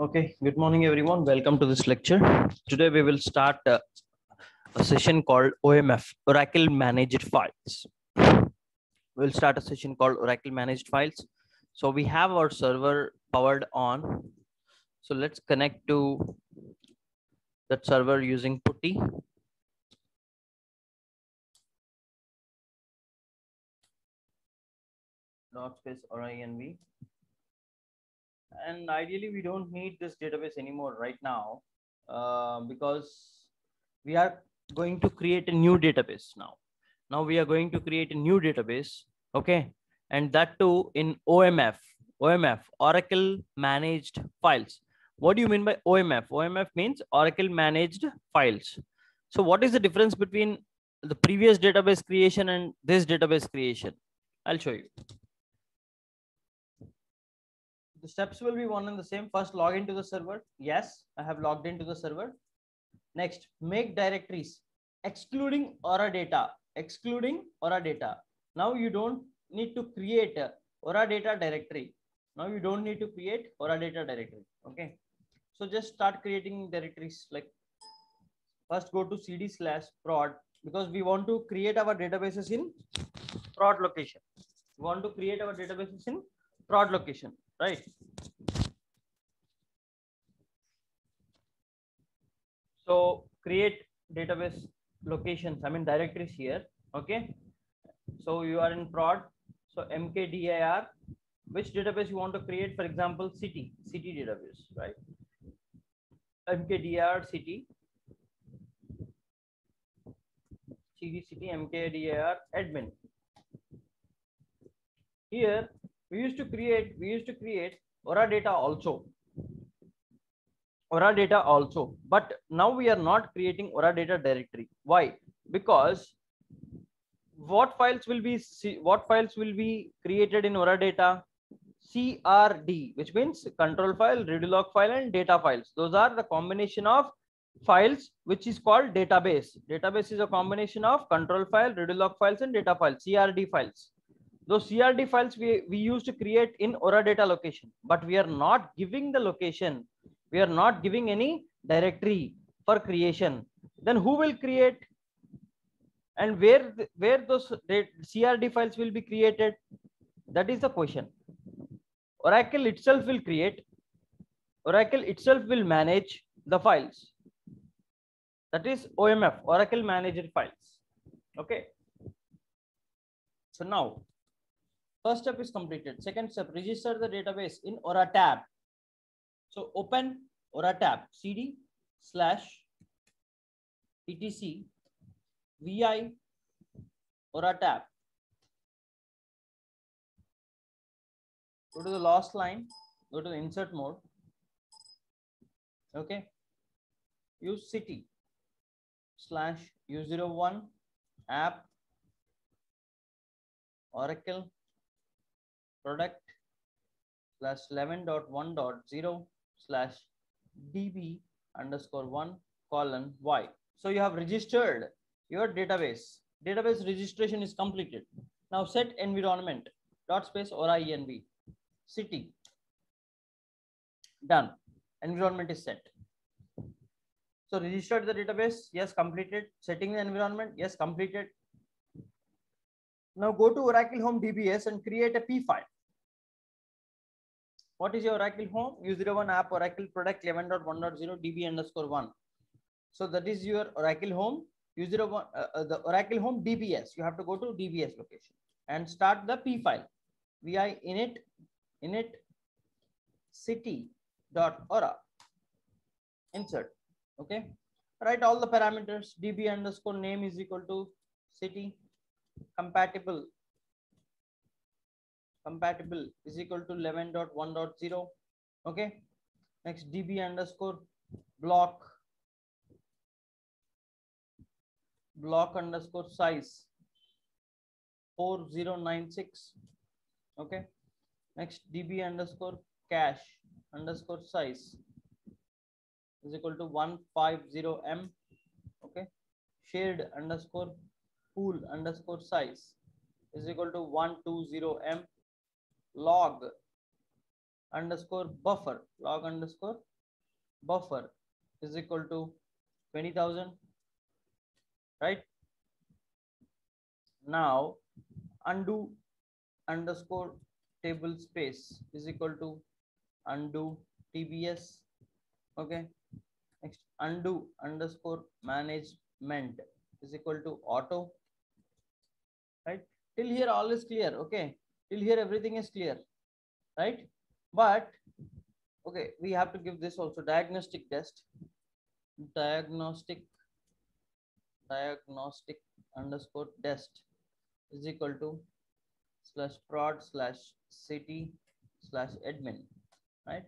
Okay, good morning, everyone. Welcome to this lecture. Today we will start uh, a session called OMF, Oracle Managed Files. We'll start a session called Oracle Managed Files. So we have our server powered on. So let's connect to that server using putty. Not space oraenv and ideally we don't need this database anymore right now uh, because we are going to create a new database now. Now we are going to create a new database okay? And that too in omf omf oracle managed files. What do you mean by omf omf means oracle managed files. So what is the difference between the previous database creation and this database creation? I'll show you the steps will be one and the same. First, log into the server. Yes, I have logged into the server. Next, make directories excluding ora data, excluding ora data. Now you don't need to create ora data directory. Now you don't need to create ora data directory. Okay. So just start creating directories like first go to cd slash prod because we want to create our databases in prod location. We want to create our databases in prod location right? So create database locations, I mean directories here, okay? So you are in prod, so mkdir, which database you want to create, for example, city, city database, right? mkdir city, cd city mkdir admin. Here we used to create we used to create ora data also. Ora data also. But now we are not creating ora data directory. Why? Because what files will be what files will be created in ora data? Crd which means control file redo log file and data files. Those are the combination of files which is called database. Database is a combination of control file redo log files and data files crd files those CRD files we, we used to create in ora data location, but we are not giving the location. We are not giving any directory for creation. Then who will create and where, where those CRD files will be created? That is the question. Oracle itself will create. Oracle itself will manage the files. That is OMF, Oracle Managed Files. Okay. So now First step is completed. Second step, register the database in oratab. So open oratab, cd slash etc vi oratab. Go to the last line, go to the insert mode. Okay. Use city slash u01 app Oracle product slash 11.1.0 slash db underscore 1 colon y. So you have registered your database. Database registration is completed. Now set environment dot space oraenv city. Done. Environment is set. So registered the database. Yes, completed. Setting the environment. Yes, completed. Now go to Oracle Home DBS and create a P file. What is your Oracle Home? U01 app Oracle product 11.1.0 DB underscore 1. So that is your Oracle Home U01, uh, uh, the Oracle Home DBS. You have to go to DBS location and start the P file. vi init init city dot ora insert. Okay. Write all the parameters. DB underscore name is equal to city compatible compatible is equal to 11.1.0 okay? Next db underscore block block underscore size 4096 okay? Next db underscore cache underscore size is equal to 150 m. Okay? Shared underscore pool underscore size is equal to 120 m log underscore buffer. Log underscore buffer is equal to 20,000 right? Now undo underscore table space is equal to undo tbs okay? Next undo underscore management is equal to auto right? Till here all is clear okay? Till here everything is clear right? But okay we have to give this also diagnostic dest. Diagnostic diagnostic underscore dest is equal to slash prod slash city slash admin right?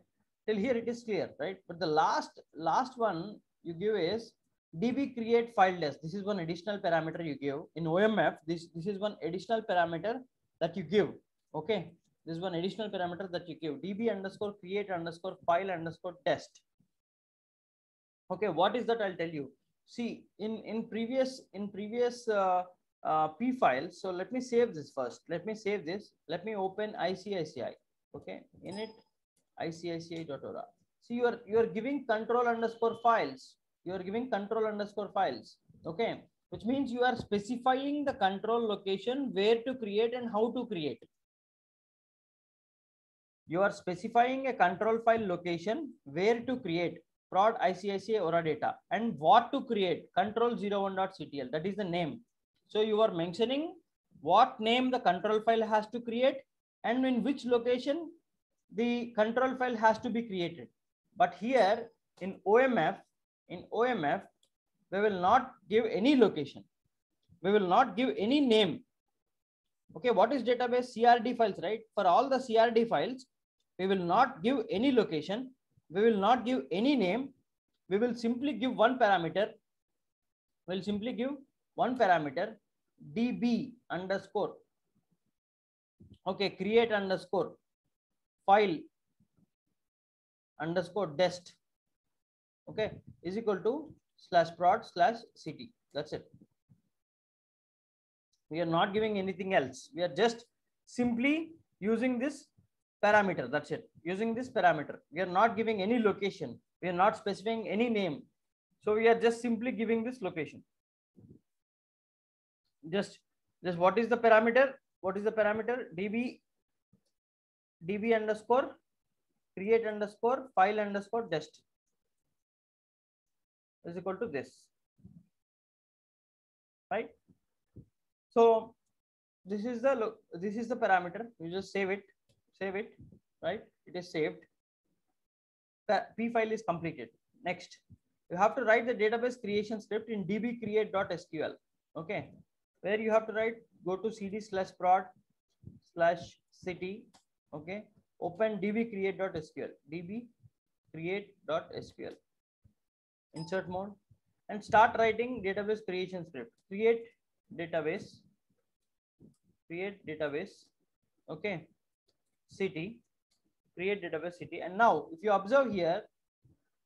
Till here it is clear right? But the last last one you give is db create file dest this is one additional parameter you give. In omf this this is one additional parameter that you give. Okay? This is one additional parameter that you give. db underscore create underscore file underscore dest. Okay? What is that? I'll tell you. See in in previous in previous uh, uh, p files so let me save this first. Let me save this. Let me open icici okay? In it icici.ora see you are you are giving control underscore files you are giving control underscore files okay which means you are specifying the control location where to create and how to create you are specifying a control file location where to create prod ICICI ora data and what to create control 01.ctl. That is the name. So you are mentioning what name the control file has to create and in which location the control file has to be created. But here in OMF, in OMF, we will not give any location. We will not give any name. Okay, what is database CRD files, right? For all the CRD files, we will not give any location. We will not give any name. We will simply give one parameter. We'll simply give one parameter db underscore. Okay, create underscore file underscore dest. Okay, is equal to slash prod slash city. That's it. We are not giving anything else. We are just simply using this parameter. That's it. Using this parameter. We are not giving any location. We are not specifying any name. So we are just simply giving this location. Just, just what is the parameter? What is the parameter? db db underscore create underscore file underscore dest is equal to this right? So this is the this is the parameter. You just save it save it right? It is saved. The p file is completed. Next you have to write the database creation script in dbcreate.sql okay? Where you have to write go to cd slash prod slash city okay? Open dbcreate.sql dbcreate.sql insert mode and start writing database creation script. Create database. Create database. Okay. City. Create database city. And now if you observe here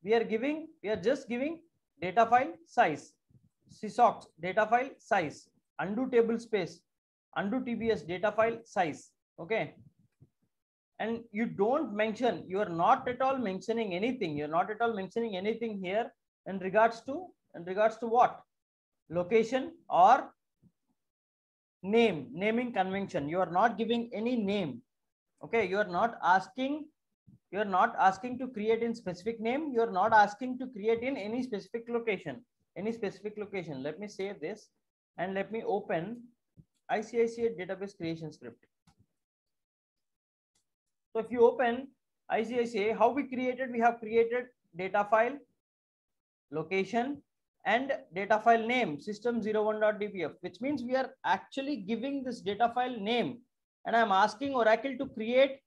we are giving we are just giving data file size. Sysaux data file size. Undo table space. Undo tbs data file size. Okay. And you don't mention you are not at all mentioning anything. You're not at all mentioning anything here in regards to in regards to what? Location or name naming convention. You are not giving any name. Okay you are not asking you are not asking to create in specific name. You are not asking to create in any specific location any specific location. Let me save this and let me open icici database creation script. So if you open icici how we created? We have created data file location and data file name system01.dbf which means we are actually giving this data file name. And i'm asking oracle to create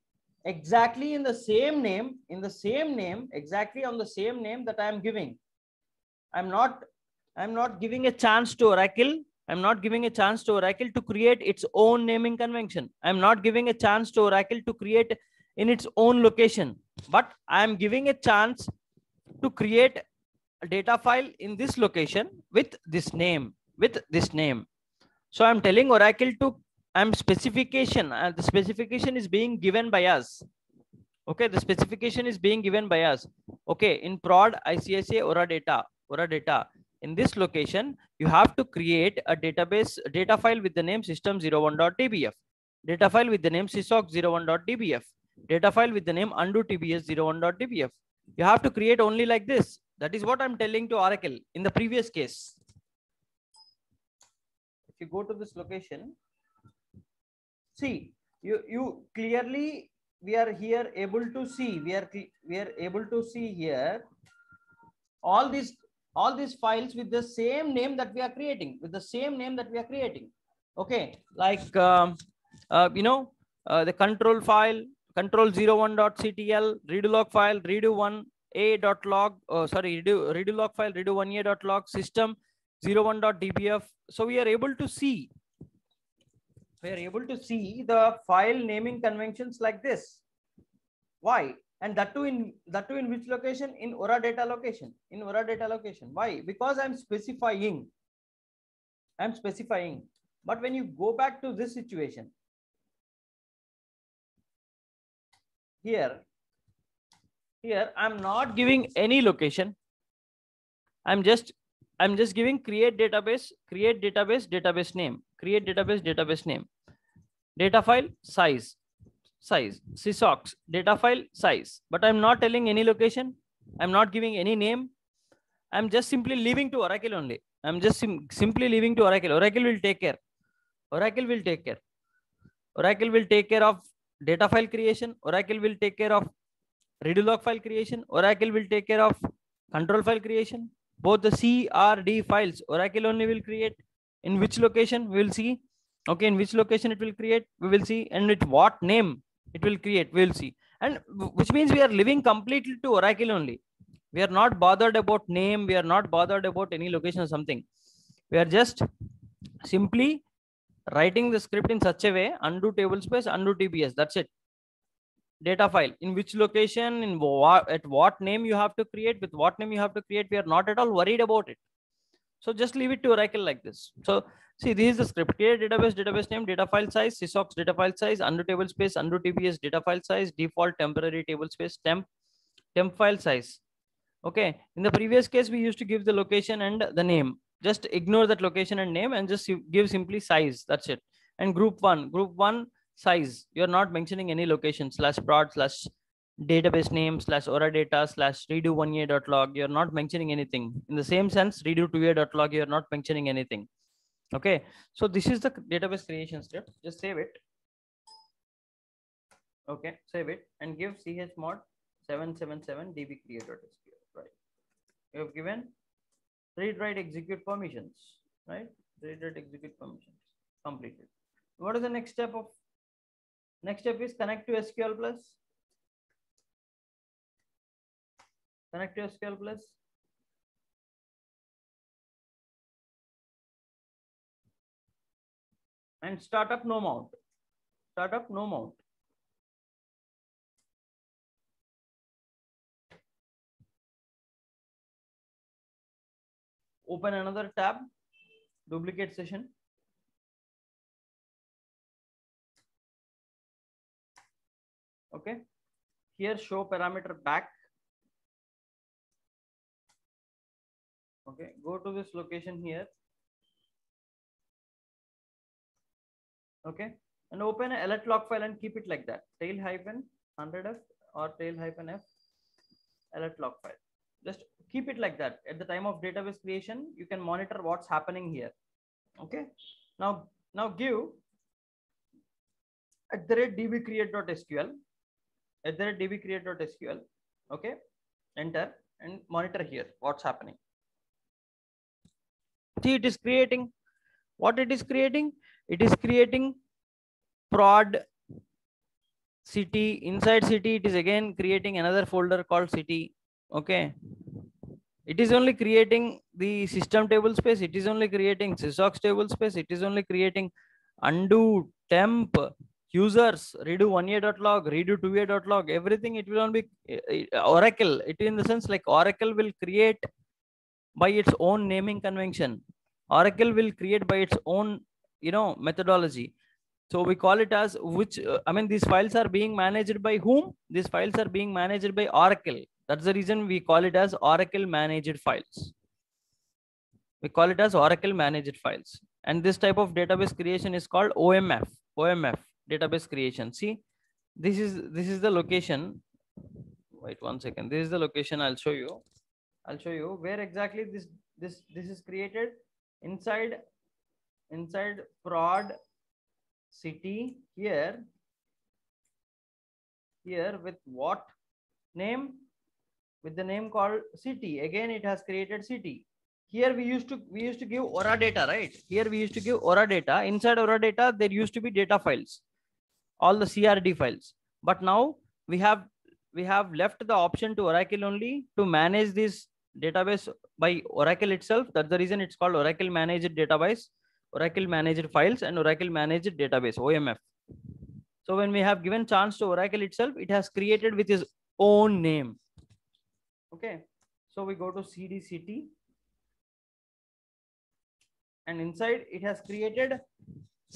exactly in the same name in the same name exactly on the same name that i am giving. I'm not i'm not giving a chance to oracle. I'm not giving a chance to oracle to create its own naming convention. I'm not giving a chance to oracle to create in its own location. But i am giving a chance to create data file in this location with this name with this name so i'm telling oracle to i'm specification and the specification is being given by us Okay, the specification is being given by us. Okay, in prod ICICI ora data, ora data. In this location, you have to create a database data file with the name system01.dbf, data file with the name sysaux01.dbf, data file with the name undo tbs01.dbf. You have to create only like this. That is what I'm telling to Oracle in the previous case. If you go to this location, see, you, you clearly, we are here able to see, we are, we are able to see here all these all these files with the same name that we are creating with the same name that we are creating okay like um, uh, you know uh, the control file control 01.ctl redo log file redo 1 a dot log oh, sorry redo, redo log file redo 1 a dot log system 01.dbf so we are able to see we are able to see the file naming conventions like this. Why? And that too in that too in which location? In ora data location in ora data location. Why? Because i'm specifying i'm specifying. But when you go back to this situation here here i'm not giving any location. I'm just i'm just giving create database create database database name. Create database database name. Data file size size sysaux data file size. But i'm not telling any location. I'm not giving any name. I'm just simply leaving to oracle only. I'm just sim simply leaving to oracle. Oracle will take care. Oracle will take care. Oracle will take care of data file creation. Oracle will take care of redo log file creation oracle will take care of control file creation. Both the crd files oracle only will create. In which location we will see? Okay in which location it will create? We will see. And with what name it will create? We'll see. And which means we are living completely to oracle only. We are not bothered about name. We are not bothered about any location or something. We are just simply writing the script in such a way undo table space undo tbs that's it data file in which location in what at what name you have to create with what name you have to create we are not at all worried about it so just leave it to oracle like this so See, this is the script. Create database, database name, data file size, sysaux data file size, undo table space, undo TBS data file size, default temporary table space, temp, temp file size. Okay. In the previous case, we used to give the location and the name. Just ignore that location and name and just give simply size. That's it. And group one, group one size. You're not mentioning any location slash prod slash database name slash ora data slash redo one year dot log. You're not mentioning anything. In the same sense, redo two year dot log, you're not mentioning anything. Okay? So this is the database creation script just save it. Okay? Save it and give chmod 777 db create.sql right. You have given read write execute permissions. Right? Read write execute permissions. Completed. What is the next step of next step is connect to sql plus connect to sql plus and startup no mount. Startup no mount. Open another tab, duplicate session. Okay. Here show parameter back. Okay, go to this location here. Okay and open a alert log file and keep it like that. Tail hyphen 100f or tail hyphen f alert log file. Just keep it like that. At the time of database creation you can monitor what's happening here. Okay now now give at the rate dbcreate.sql at the dbcreate.sql okay? Enter and monitor here what's happening. See it is creating. What it is creating? It is creating prod city. Inside city it is again creating another folder called city okay? It is only creating the system table space. It is only creating sysaux table space. It is only creating undo temp users redo one year dot log redo two year dot log everything it will only be oracle it in the sense like oracle will create by its own naming convention oracle will create by its own you know methodology So we call it as which, uh, I mean, these files are being managed by whom? These files are being managed by Oracle. That's the reason we call it as Oracle managed files. We call it as Oracle managed files. And this type of database creation is called OMF, OMF database creation. See, this is, this is the location. Wait one second. This is the location I'll show you. I'll show you where exactly this, this, this is created inside, inside prod city here here with what name with the name called city again it has created city here we used to we used to give ora data right here we used to give ora data inside ora data there used to be data files all the crd files but now we have we have left the option to oracle only to manage this database by oracle itself that's the reason it's called oracle managed database Oracle managed files and Oracle managed database, OMF. So when we have given chance to Oracle itself, it has created with its own name. Okay. So we go to CDCT. And inside it has created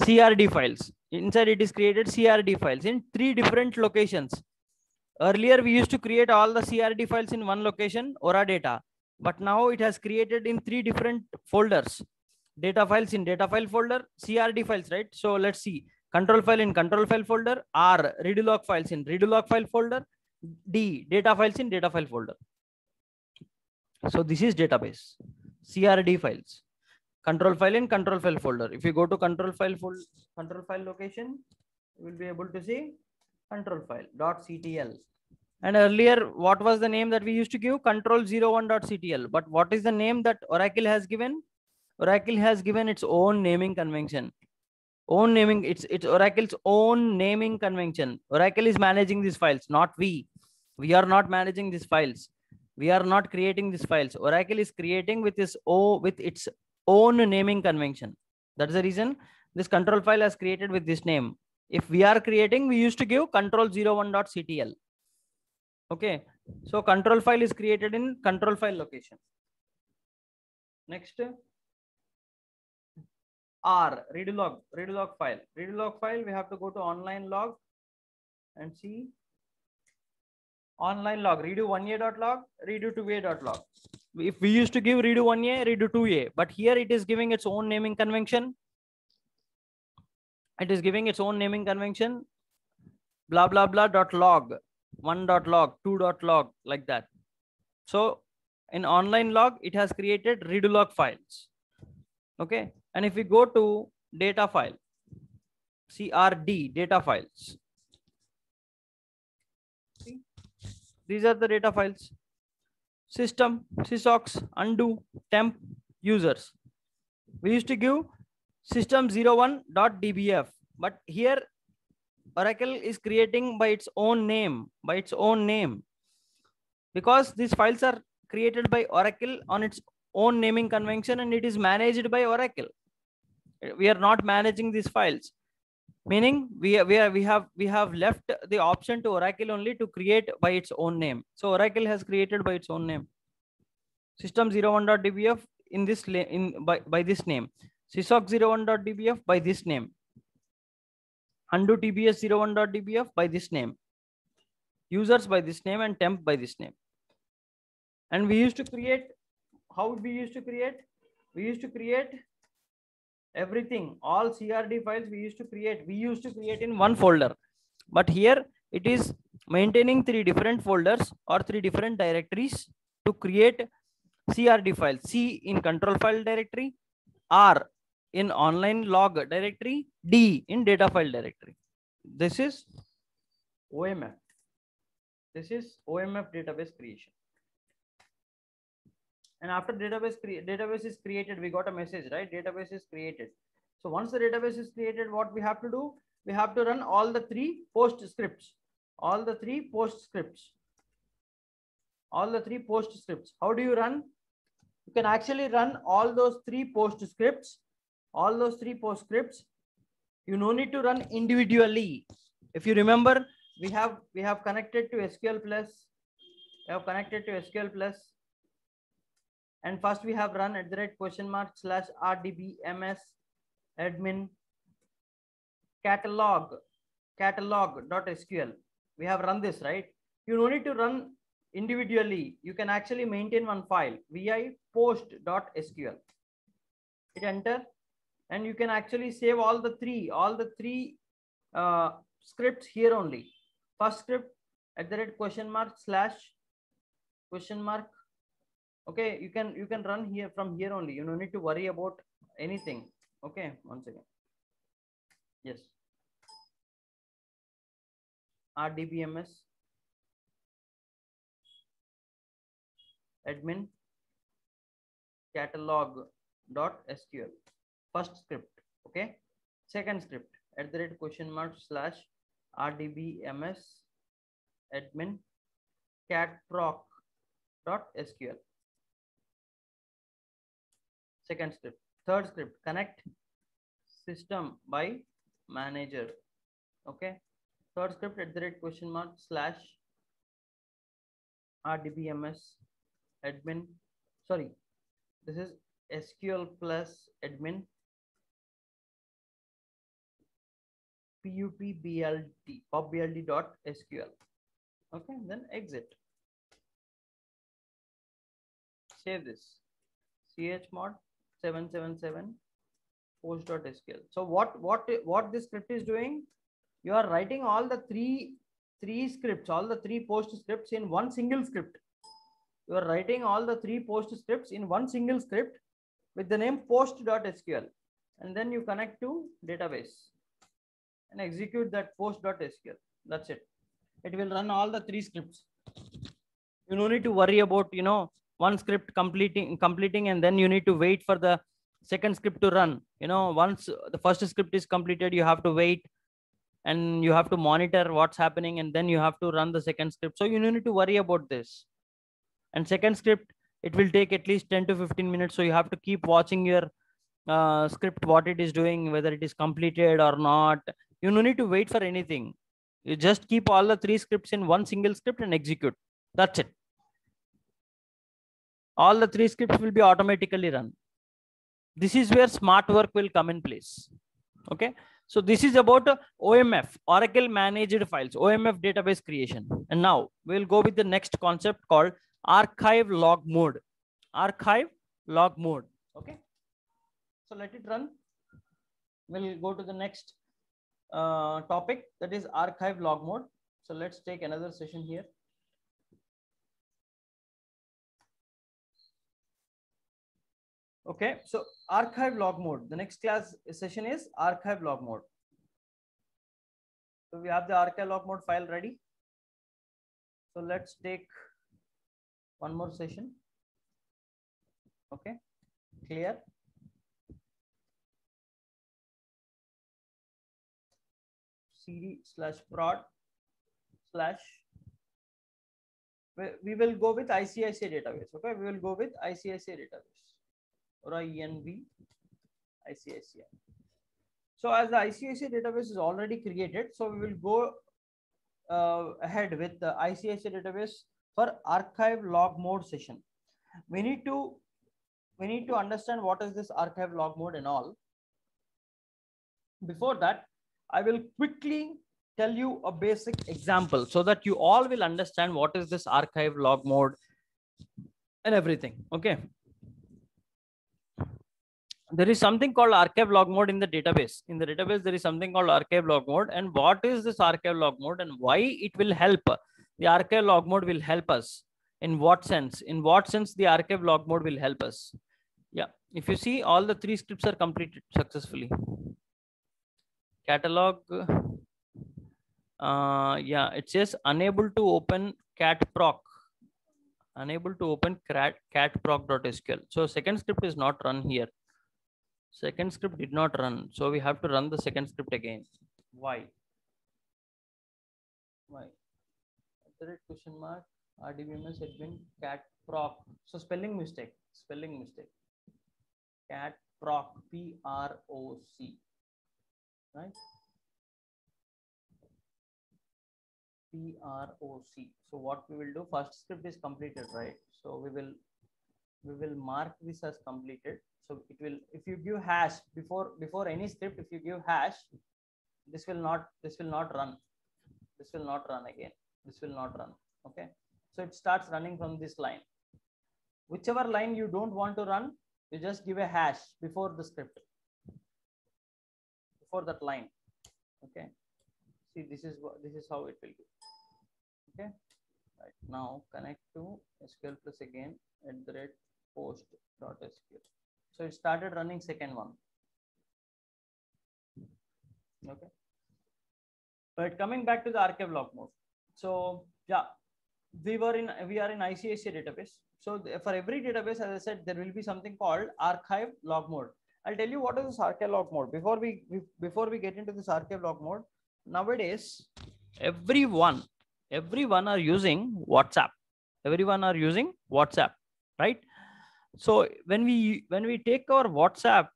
CRD files. Inside it is created CRD files in three different locations. Earlier, we used to create all the CRD files in one location, Ora data. But now it has created in three different folders data files in data file folder, CRD files, right? So let's see control file in control file folder, R redo log files in redo log file folder, D data files in data file folder. So this is database, CRD files, control file in control file folder. If you go to control file folder, control file location, you will be able to see control file dot CTL. And earlier, what was the name that we used to give? Control 01.ctl. But what is the name that Oracle has given? Oracle has given its own naming convention. Own naming, it's it's Oracle's own naming convention. Oracle is managing these files, not we. We are not managing these files. We are not creating these files. Oracle is creating with its o with its own naming convention. That's the reason this control file has created with this name. If we are creating, we used to give control 01.ctl. Okay. So control file is created in control file location. Next. R read log, read log file. Read log file, we have to go to online log and see online log, redo one year dot log redo two year dot log. If we used to give redo 1a, redo 2a, but here it is giving its own naming convention. It is giving its own naming convention, blah, blah, blah dot log, one dot log, two dot log, like that. So in online log, it has created redo log files. Okay. And if we go to data file, CRD data files. See, these are the data files. System, sysaux, undo, temp, users. We used to give system01.dbf, but here Oracle is creating by its own name, by its own name. Because these files are created by Oracle on its own naming convention and it is managed by Oracle we are not managing these files meaning we we are, we have we have left the option to oracle only to create by its own name. So oracle has created by its own name. System 01.dbf in this in by, by this name. Sysaux 01.dbf by this name. Undo tbs 01.dbf by this name. Users by this name and temp by this name. And we used to create how we used to create? We used to create everything all crd files we used to create we used to create in one folder. But here it is maintaining three different folders or three different directories to create crd files. C in control file directory r in online log directory d in data file directory. This is omf this is omf database creation and after database database is created we got a message right? Database is created. So once the database is created what we have to do? We have to run all the three post scripts all the three post scripts all the three post scripts how do you run? You can actually run all those three post scripts all those three post scripts you no need to run individually. If you remember we have we have connected to sql plus. We have connected to sql plus and first we have run at the rate question mark slash rdbms admin catalog catalog.sql. We have run this, right? You don't need to run individually. You can actually maintain one file, vi post.sql. Hit enter and you can actually save all the three, all the three uh, scripts here only. First script at the rate question mark slash question mark. Okay, you can you can run here from here only. You don't need to worry about anything. Okay, once again. Yes. RDBMS admin catalog dot sql first script okay second script at the rate question mark slash rdbms admin catproc dot sql second script. Third script connect system by manager. Okay? Third script at the rate question mark slash rdbms admin. Sorry this is sql plus admin. Pupbld pupbld dot sql okay then exit. Save this. Chmod 777 post.sql so what what what this script is doing you are writing all the three three scripts all the three post scripts in one single script. You are writing all the three post scripts in one single script with the name post.sql and then you connect to database and execute that post.sql that's it. It will run all the three scripts. You no need to worry about you know one script completing completing and then you need to wait for the second script to run. You know once the first script is completed you have to wait and you have to monitor what's happening and then you have to run the second script. So you need to worry about this. And second script it will take at least 10 to 15 minutes. So you have to keep watching your uh, script what it is doing whether it is completed or not. You no need to wait for anything. You just keep all the three scripts in one single script and execute. That's it all the three scripts will be automatically run. This is where smart work will come in place. Okay? So this is about omf oracle managed files omf database creation. And now we'll go with the next concept called archive log mode. Archive log mode. Okay? So let it run. We'll go to the next uh, topic that is archive log mode. So let's take another session here okay so archive log mode. The next class session is archive log mode. So we have the archive log mode file ready. So let's take one more session. Okay clear? Cd slash prod slash. We will go with ICICI database okay? We will go with ICICI database oraenv ICICI so as the ICICI database is already created so we will go uh, ahead with the ICICI database for archive log mode session. We need to we need to understand what is this archive log mode and all. Before that, I will quickly tell you a basic example so that you all will understand what is this archive log mode and everything. Okay. There is something called archive log mode in the database. In the database, there is something called archive log mode. And what is this archive log mode and why it will help? The archive log mode will help us. In what sense? In what sense the archive log mode will help us? Yeah. If you see all the three scripts are completed successfully. Catalog uh yeah it says unable to open cat proc. Unable to open cat catproc.sql so second script is not run here second script did not run. So we have to run the second script again. Why? Why? Red question mark. Rdbms admin cat proc. So spelling mistake. Spelling mistake. Cat proc. P r o c. Right? P r o c. So what we will do? First script is completed right? So we will we will mark this as completed so it will if you give hash before before any script if you give hash this will not this will not run. This will not run again. This will not run. Okay? So it starts running from this line. Whichever line you don't want to run you just give a hash before the script. Before that line. Okay? See this is what this is how it will be. Okay? Right. Now connect to sql plus again at the rate post dot sql so it started running second one. Okay. But coming back to the archive log mode. So yeah we were in we are in ICICI database. So for every database as i said there will be something called archive log mode. I'll tell you what is this archive log mode. Before we, before we get into this archive log mode nowadays everyone everyone are using whatsapp. Everyone are using whatsapp right so when we when we take our whatsapp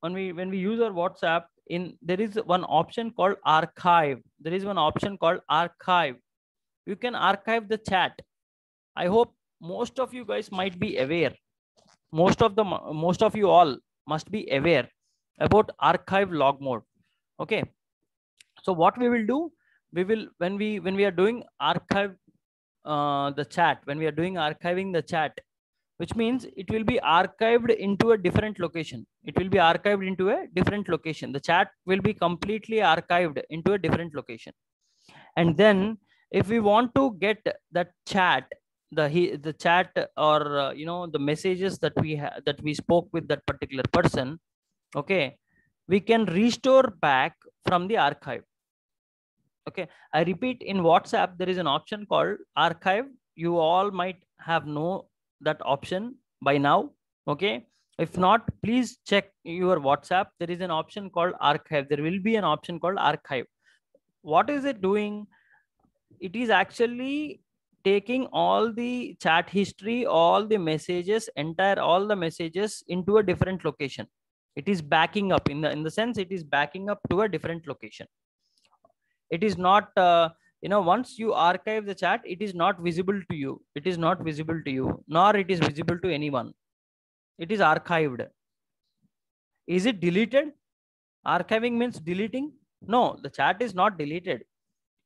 when we when we use our whatsapp in there is one option called archive. There is one option called archive. You can archive the chat. I hope most of you guys might be aware. Most of the most of you all must be aware about archive log mode. Okay. So what we will do we will when we when we are doing archive uh, the chat when we are doing archiving the chat which means it will be archived into a different location. It will be archived into a different location. The chat will be completely archived into a different location. And then if we want to get that chat, the the chat or uh, you know the messages that we have that we spoke with that particular person, okay, we can restore back from the archive. Okay, I repeat in WhatsApp there is an option called archive. You all might have no that option by now okay? If not please check your whatsapp. There is an option called archive. There will be an option called archive. What is it doing? It is actually taking all the chat history all the messages entire all the messages into a different location. It is backing up. In the in the sense it is backing up to a different location. It is not uh, you know once you archive the chat it is not visible to you. It is not visible to you nor it is visible to anyone. It is archived. Is it deleted? Archiving means deleting? No the chat is not deleted.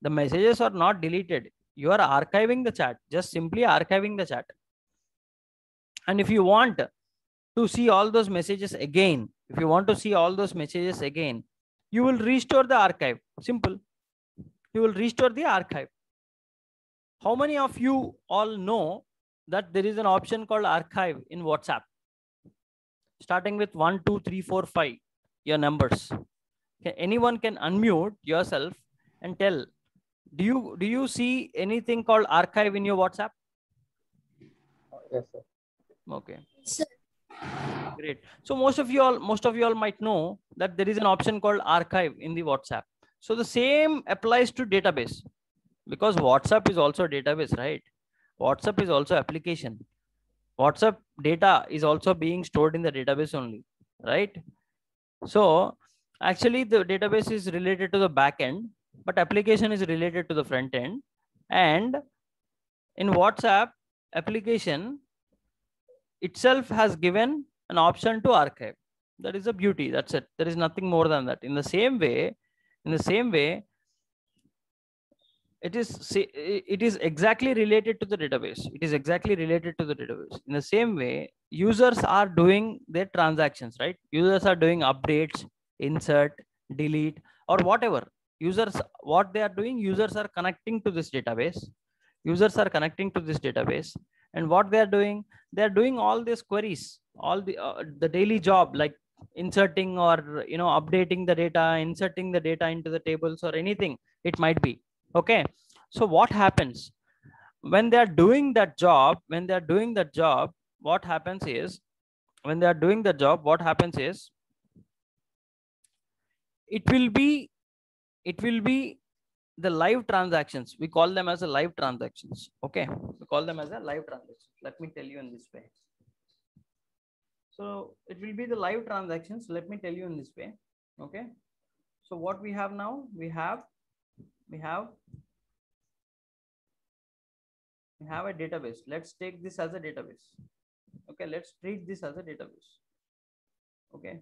The messages are not deleted. You are archiving the chat just simply archiving the chat. And if you want to see all those messages again if you want to see all those messages again you will restore the archive. Simple you will restore the archive. How many of you all know that there is an option called archive in WhatsApp? Starting with one, two, three, four, five, your numbers. Okay, anyone can unmute yourself and tell, do you do you see anything called archive in your WhatsApp? Yes, sir. Okay. Sir. Great. So most of you all, most of you all might know that there is an option called archive in the WhatsApp. So the same applies to database because WhatsApp is also database, right? WhatsApp is also application. WhatsApp data is also being stored in the database only, right? So actually the database is related to the back end, but application is related to the front end. And in WhatsApp application itself has given an option to archive. That is a beauty. That's it. There is nothing more than that. In the same way, in the same way, it is it is exactly related to the database. It is exactly related to the database. In the same way, users are doing their transactions, right? Users are doing updates, insert, delete, or whatever. Users, what they are doing, users are connecting to this database. Users are connecting to this database. And what they are doing, they are doing all these queries, all the uh, the daily job like inserting or you know updating the data inserting the data into the tables or anything it might be okay? So what happens? When they are doing that job when they are doing that job what happens is when they are doing the job what happens is it will be it will be the live transactions. We call them as a live transactions okay? We call them as a live transactions. Let me tell you in this way so it will be the live transactions. Let me tell you in this way. Okay. So what we have now, we have, we have, we have a database. Let's take this as a database. Okay. Let's treat this as a database. Okay.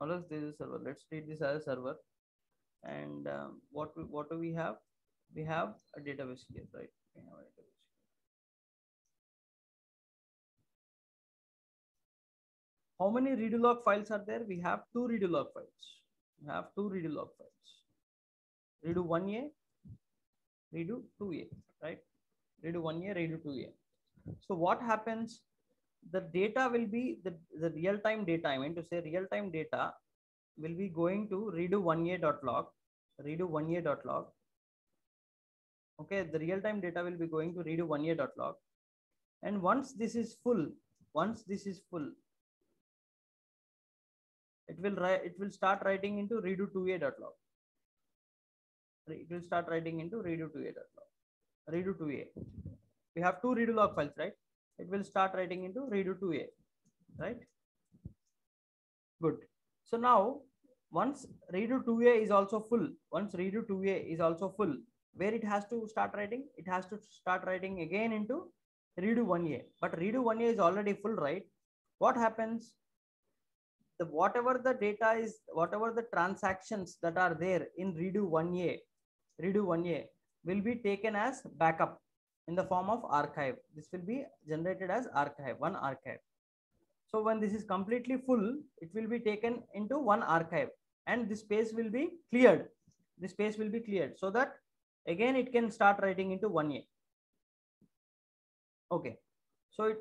or else this is a server. Let's treat this as a server. And um, what we, what do we have? We have a database here, right? How many redo log files are there? We have two redo log files. We have two redo log files. Redo 1A, redo 2A, right? Redo 1A, redo 2A. So what happens? The data will be the, the real-time data. I mean to say real-time data will be going to redo 1A.log, redo 1A.log. Okay, the real-time data will be going to redo 1A.log. And once this is full, once this is full, it will write it will start writing into redo 2a.log. It will start writing into redo 2a.log. Redo 2a. We have two redo log files, right? It will start writing into redo 2a, right? Good. So now once redo 2a is also full, once redo 2a is also full, where it has to start writing? It has to start writing again into redo 1a. But redo 1a is already full, right? What happens? The whatever the data is whatever the transactions that are there in redo 1a redo 1a will be taken as backup in the form of archive. This will be generated as archive one archive. So when this is completely full it will be taken into one archive and the space will be cleared. The space will be cleared so that again it can start writing into 1a okay. So it,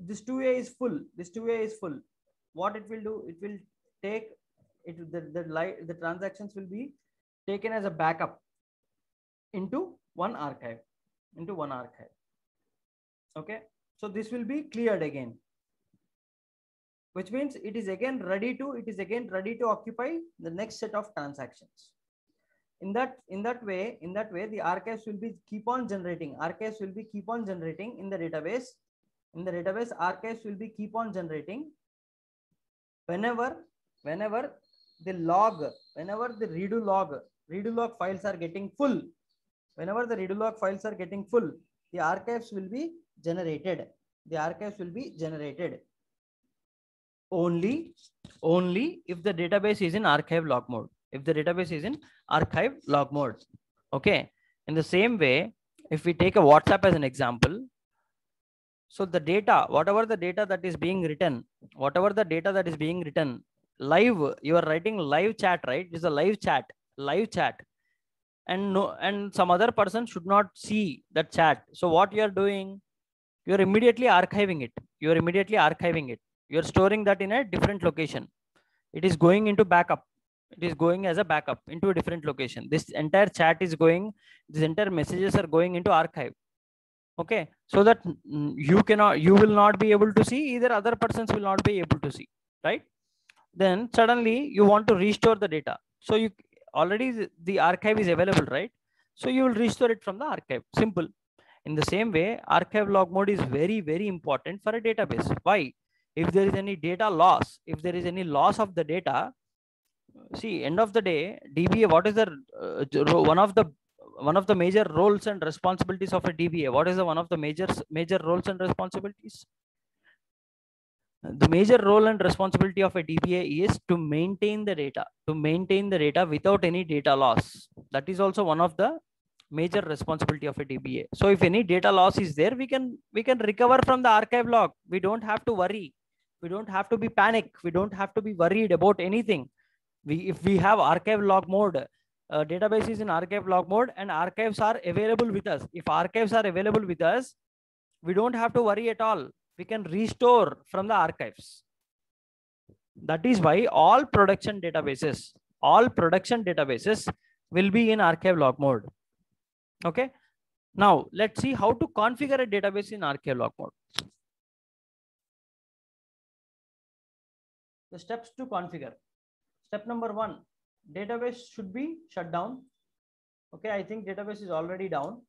this 2a is full this 2a is full what it will do it will take it the the light the transactions will be taken as a backup into one archive into one archive. Okay? So this will be cleared again. Which means it is again ready to it is again ready to occupy the next set of transactions. In that in that way in that way the archives will be keep on generating archives will be keep on generating in the database in the database archives will be keep on generating whenever whenever the log whenever the redo log redo log files are getting full whenever the redo log files are getting full the archives will be generated. The archives will be generated. Only only if the database is in archive log mode. If the database is in archive log mode. Okay? In the same way if we take a whatsapp as an example so the data, whatever the data that is being written, whatever the data that is being written live, you are writing live chat, right? It's a live chat, live chat. And no, and some other person should not see that chat. So what you are doing, you are immediately archiving it. You are immediately archiving it. You are storing that in a different location. It is going into backup. It is going as a backup into a different location. This entire chat is going, these entire messages are going into archive okay? So that you cannot you will not be able to see either other persons will not be able to see right? Then suddenly you want to restore the data. So you already the archive is available right? So you will restore it from the archive. Simple. In the same way archive log mode is very very important for a database. Why? If there is any data loss if there is any loss of the data see end of the day dba what is the uh, one of the one of the major roles and responsibilities of a DBA. What is the one of the major major roles and responsibilities? The major role and responsibility of a DBA is to maintain the data, to maintain the data without any data loss. That is also one of the major responsibility of a DBA. So if any data loss is there, we can we can recover from the archive log. We don't have to worry. We don't have to be panic. We don't have to be worried about anything. We if we have archive log mode, uh, database is in archive log mode and archives are available with us. If archives are available with us, we don't have to worry at all. We can restore from the archives. That is why all production databases, all production databases will be in archive log mode. Okay. Now let's see how to configure a database in archive log mode. The steps to configure. Step number one, database should be shut down. Okay, I think database is already down.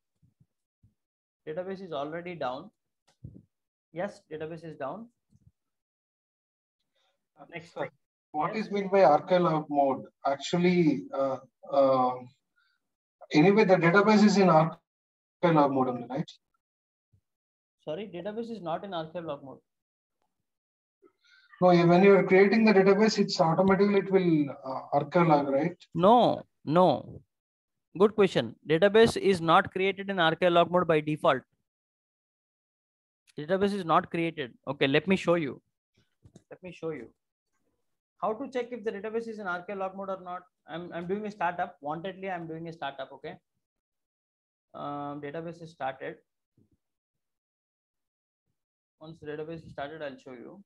Database is already down. Yes, database is down. Next. Sir, what yes. is meant by archive mode? Actually, uh, uh, anyway, the database is in archive log mode only, right? Sorry, database is not in archive log mode. No, when you are creating the database, it's automatically it will uh, log, right? No, no. Good question. Database is not created in archive log mode by default. Database is not created. Okay, let me show you. Let me show you. How to check if the database is in archive log mode or not? I'm, I'm doing a startup. Wantedly, I'm doing a startup. Okay. Um, database is started. Once the database is started, I'll show you.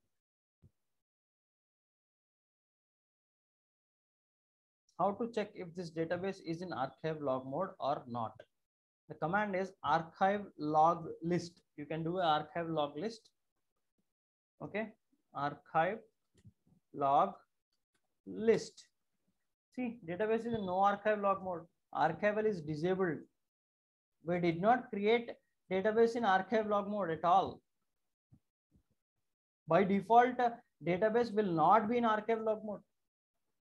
How to check if this database is in archive log mode or not. The command is archive log list. You can do an archive log list. Okay, archive log list. See, database is in no archive log mode. Archival is disabled. We did not create database in archive log mode at all. By default, database will not be in archive log mode.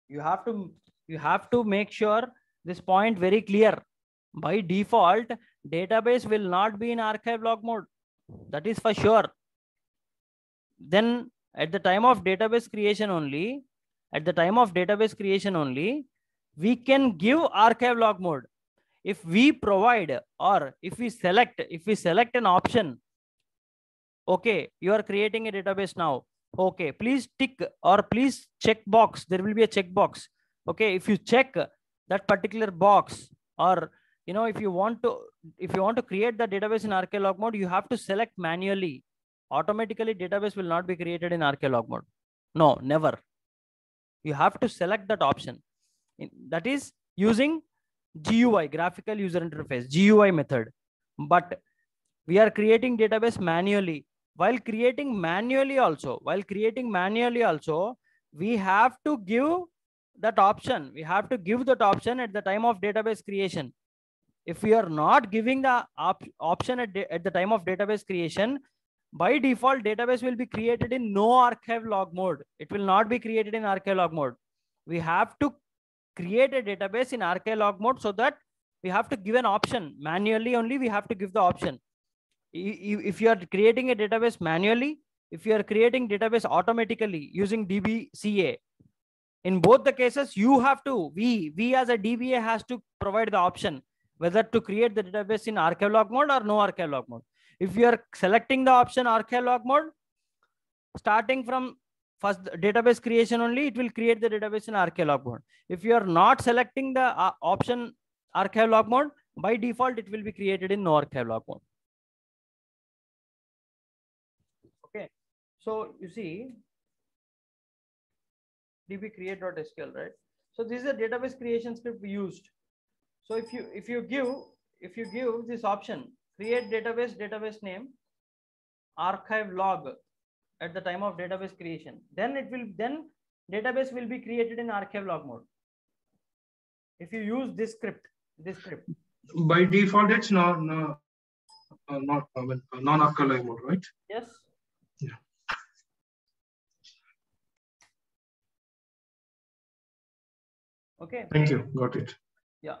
You have to you have to make sure this point very clear. By default, database will not be in archive log mode. That is for sure. Then at the time of database creation only, at the time of database creation only, we can give archive log mode. If we provide or if we select, if we select an option, okay, you are creating a database now. Okay, please tick or please check box. There will be a check box okay if you check that particular box or you know if you want to if you want to create the database in archive log mode you have to select manually. Automatically database will not be created in archive log mode. No never. You have to select that option. That is using gui graphical user interface gui method. But we are creating database manually. While creating manually also while creating manually also we have to give that option. We have to give that option at the time of database creation. If we are not giving the op option at, at the time of database creation, by default, database will be created in no archive log mode. It will not be created in archive log mode. We have to create a database in archive log mode so that we have to give an option manually only we have to give the option. If you are creating a database manually, if you are creating database automatically using DBCA, in both the cases you have to we we as a dba has to provide the option whether to create the database in archive log mode or no archive log mode. If you are selecting the option archive log mode starting from first database creation only it will create the database in archive log mode. If you are not selecting the uh, option archive log mode by default it will be created in no archive log mode. Okay. So you see db create.sql, right? So this is a database creation script we used. So if you if you give if you give this option create database database name archive log at the time of database creation, then it will then database will be created in archive log mode. If you use this script, this script. By default, it's not no, uh, not uh, non-archive mode, right? Yes. Yeah. Okay? Thank you. Got it. Yeah.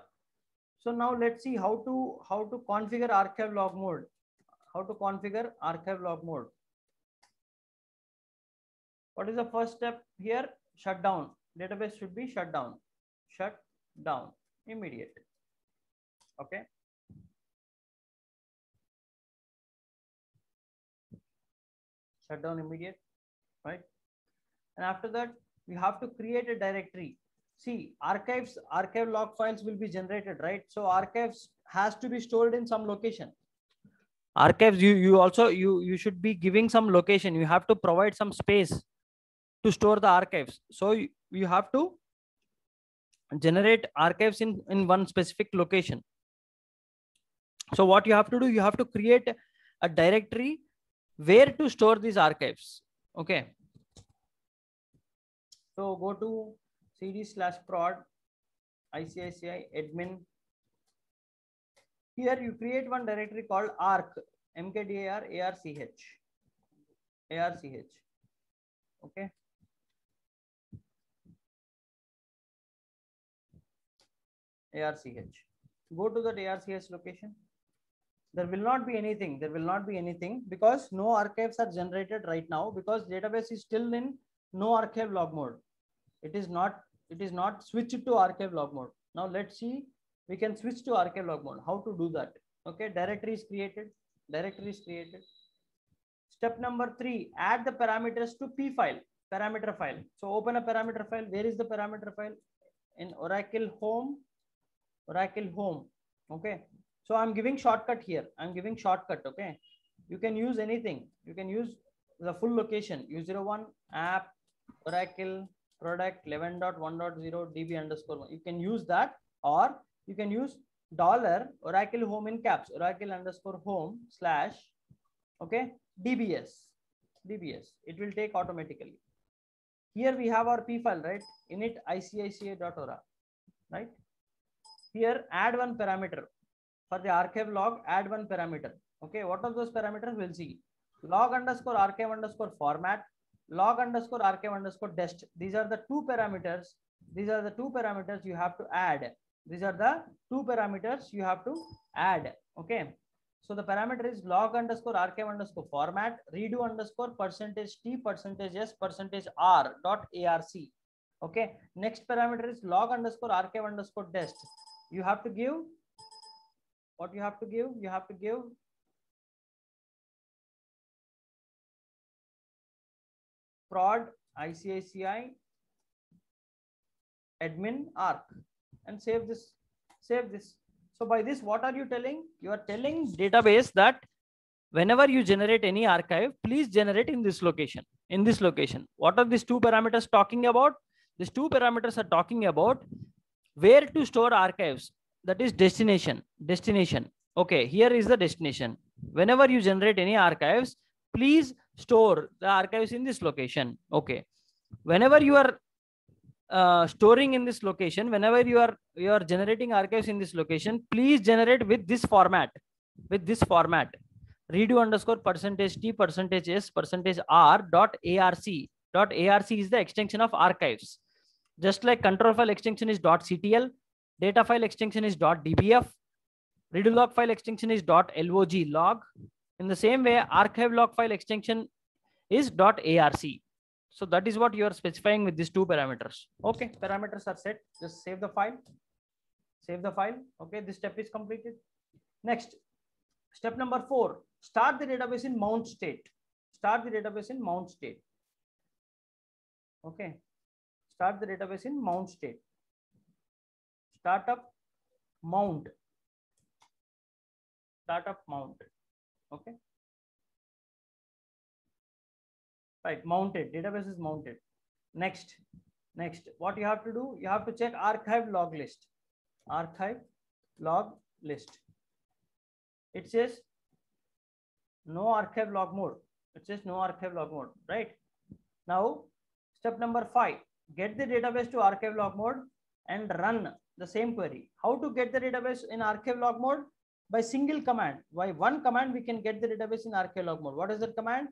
So now let's see how to how to configure archive log mode. How to configure archive log mode. What is the first step here? Shut down. Database should be shut down. Shut down. Immediate. Okay? Shut down immediate right? And after that we have to create a directory see archives archive log files will be generated right? So archives has to be stored in some location. Archives you you also you you should be giving some location. You have to provide some space to store the archives. So you, you have to generate archives in in one specific location. So what you have to do you have to create a directory where to store these archives. Okay. So go to cd slash prod ICICI admin. Here you create one directory called arc mkdir arch arch okay. Arch go to that arch location. There will not be anything. There will not be anything because no archives are generated right now because database is still in no archive log mode. It is not it is not switched to archive log mode. Now let's see we can switch to archive log mode. How to do that? Okay directory is created. Directory is created. Step number three add the parameters to p file parameter file. So open a parameter file. Where is the parameter file? In oracle home. Oracle home. Okay. So I'm giving shortcut here. I'm giving shortcut. Okay. You can use anything. You can use the full location. U01 app Oracle product 11.1.0 db underscore one. You can use that or you can use dollar Oracle home in caps Oracle underscore home slash okay dbs dbs. It will take automatically. Here we have our p file right init icici.ora right. Here add one parameter for the archive log, add one parameter. Okay, what are those parameters? We'll see. Log underscore archive underscore format, log underscore archive underscore dest. These are the two parameters. These are the two parameters you have to add. These are the two parameters you have to add. Okay. So the parameter is log underscore archive underscore format, redo underscore percentage T percentage S percentage R dot ARC. Okay. Next parameter is log underscore archive underscore dest. You have to give what you have to give you have to give prod icici admin arc. And save this save this. So by this what are you telling? You are telling database that whenever you generate any archive please generate in this location in this location. What are these two parameters talking about? These two parameters are talking about where to store archives. That is destination destination. Okay here is the destination. Whenever you generate any archives please store the archives in this location. Okay. Whenever you are uh, storing in this location whenever you are you are generating archives in this location please generate with this format with this format. Redo underscore percentage t percentage s percentage r dot arc dot arc is the extension of archives. Just like control file extension is dot ctl data file extension is dot .dbf, redo log file extension is dot .log log. In the same way, archive log file extension is dot .arc. So that is what you are specifying with these two parameters. Okay, parameters are set. Just save the file. Save the file. Okay, this step is completed. Next, step number four, start the database in mount state. Start the database in mount state. Okay, start the database in mount state startup mount startup mount okay. Right mounted database is mounted. Next next what you have to do you have to check archive log list. Archive log list. It says no archive log mode. It says no archive log mode right? Now step number five get the database to archive log mode and run the same query. How to get the database in archive log mode? By single command. By one command, we can get the database in archive log mode. What is that command?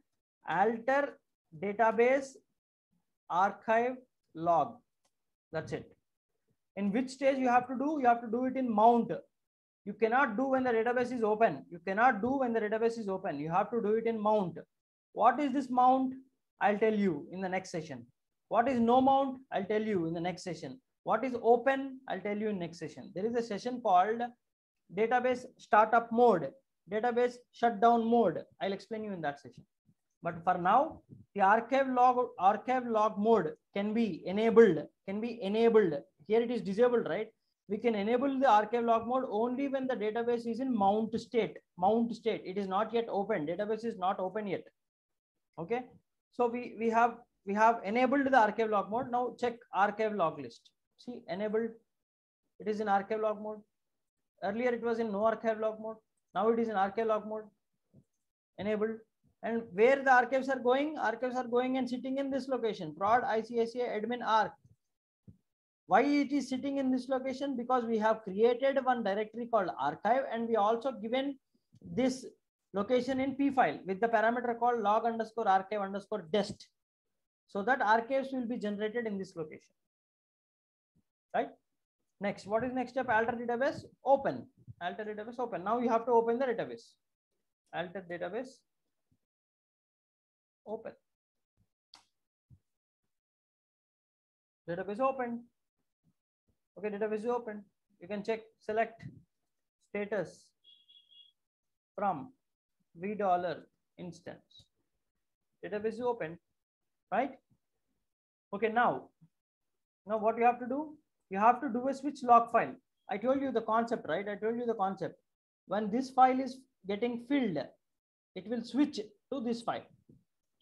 Alter database archive log. That's it. In which stage you have to do? You have to do it in mount. You cannot do when the database is open. You cannot do when the database is open. You have to do it in mount. What is this mount? I'll tell you in the next session. What is no mount? I'll tell you in the next session. What is open? I'll tell you in next session. There is a session called database startup mode, database shutdown mode. I'll explain you in that session. But for now, the archive log archive log mode can be enabled, can be enabled. Here it is disabled, right? We can enable the archive log mode only when the database is in mount state. Mount state. It is not yet open. Database is not open yet. Okay. So we, we have we have enabled the archive log mode. Now check archive log list. See, enabled. It is in archive log mode. Earlier it was in no archive log mode. Now it is in archive log mode. Enabled. And where the archives are going, archives are going and sitting in this location. Prod ICICI admin arc. Why it is sitting in this location? Because we have created one directory called archive and we also given this location in p file with the parameter called log underscore archive underscore dest. So that archives will be generated in this location right? Next, what is next step? Alter database, open. alter database open. Now you have to open the database. Alter database open. Database open. Okay, database is open. You can check, select status from v dollar instance. Database is open, right? Okay, now, now what you have to do? You have to do a switch log file. I told you the concept, right? I told you the concept. When this file is getting filled, it will switch to this file.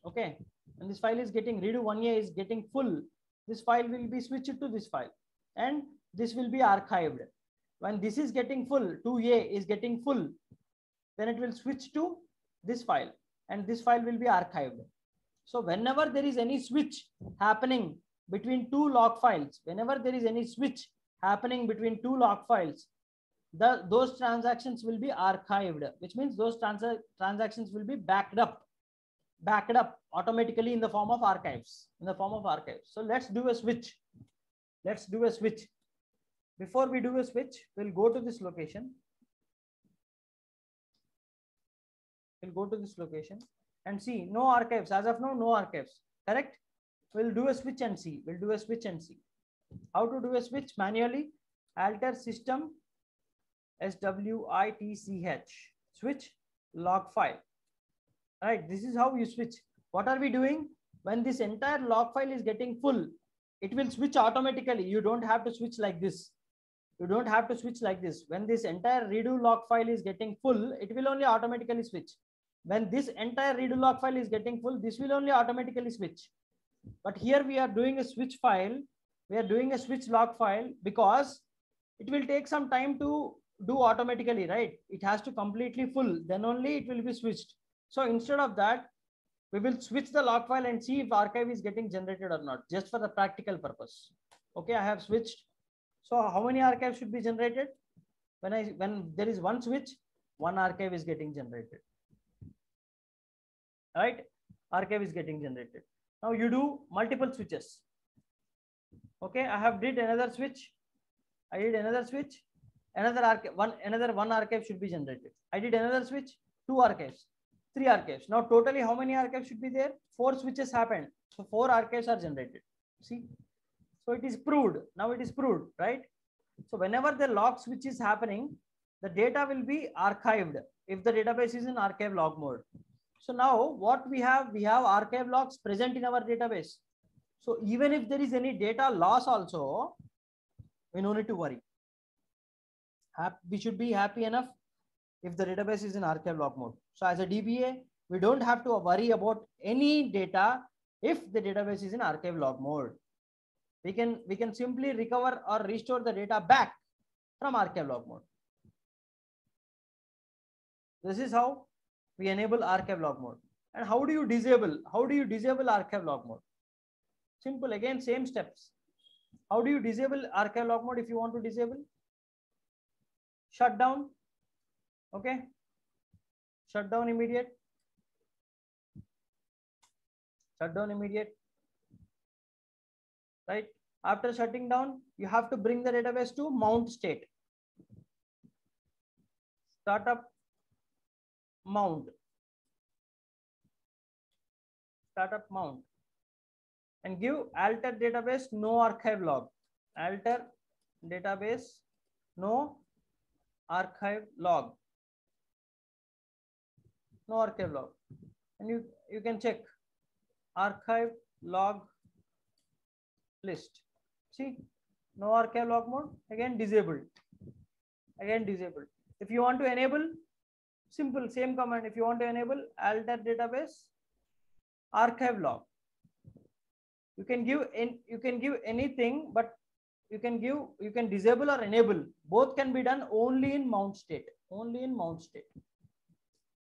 Okay. And this file is getting redo 1A is getting full. This file will be switched to this file and this will be archived. When this is getting full, 2A is getting full, then it will switch to this file and this file will be archived. So whenever there is any switch happening between two log files, whenever there is any switch happening between two log files, the those transactions will be archived, which means those trans transactions will be backed up, backed up automatically in the form of archives, in the form of archives. So let's do a switch. Let's do a switch. Before we do a switch, we'll go to this location. We'll go to this location and see no archives. As of now, no archives. Correct? We'll do a switch and see. We'll do a switch and see. How to do a switch manually? Alter system switch switch log file. Right. This is how you switch. What are we doing? When this entire log file is getting full, it will switch automatically. You don't have to switch like this. You don't have to switch like this. When this entire redo log file is getting full, it will only automatically switch. When this entire redo log file is getting full, this will only automatically switch. But here we are doing a switch file. We are doing a switch log file because it will take some time to do automatically, right? It has to completely full, then only it will be switched. So instead of that, we will switch the log file and see if archive is getting generated or not, just for the practical purpose. Okay, I have switched. So how many archives should be generated? When I when there is one switch, one archive is getting generated. Right? Archive is getting generated. Now you do multiple switches. Okay, I have did another switch. I did another switch. Another archive, one another one archive should be generated. I did another switch, two archives, three archives. Now totally how many archives should be there? Four switches happened. So four archives are generated. See? So it is proved. Now it is proved, right? So whenever the log switch is happening, the data will be archived if the database is in archive log mode. So now what we have, we have archive logs present in our database. So even if there is any data loss also, we no need to worry. We should be happy enough if the database is in archive log mode. So as a DBA, we don't have to worry about any data if the database is in archive log mode. We can, we can simply recover or restore the data back from archive log mode. This is how we enable archive log mode. And how do you disable? How do you disable archive log mode? Simple, again, same steps. How do you disable archive log mode if you want to disable? Shut down. Okay. Shut down immediate. Shut down immediate. Right. After shutting down, you have to bring the database to mount state. Startup mount. Startup mount. And give alter database no archive log. Alter database no archive log. No archive log. And you, you can check archive log list. See, no archive log mode, again disabled. Again disabled. If you want to enable, simple same command. If you want to enable alter database archive log. You can give in you can give anything but you can give you can disable or enable. Both can be done only in mount state. Only in mount state.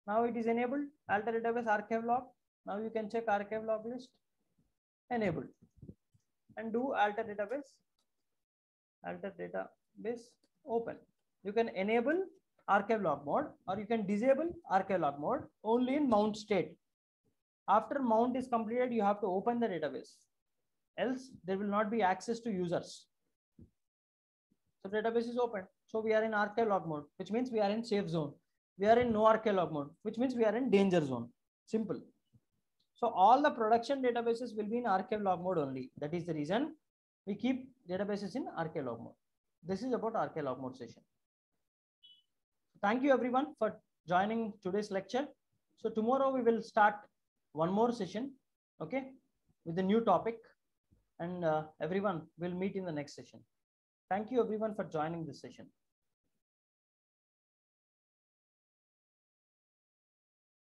Now it is enabled. Alter database archive log. Now you can check archive log list. Enabled. And do alter database. Alter database open. You can enable archive log mode or you can disable archive log mode only in mount state. After mount is completed, you have to open the database. Else there will not be access to users. So database is open. So we are in archive log mode, which means we are in safe zone. We are in no archive log mode, which means we are in danger zone. Simple. So all the production databases will be in archive log mode only. That is the reason we keep databases in archive log mode. This is about archive log mode session. Thank you everyone for joining today's lecture. So tomorrow we will start one more session, okay, with a new topic and uh, everyone will meet in the next session. Thank you everyone for joining this session.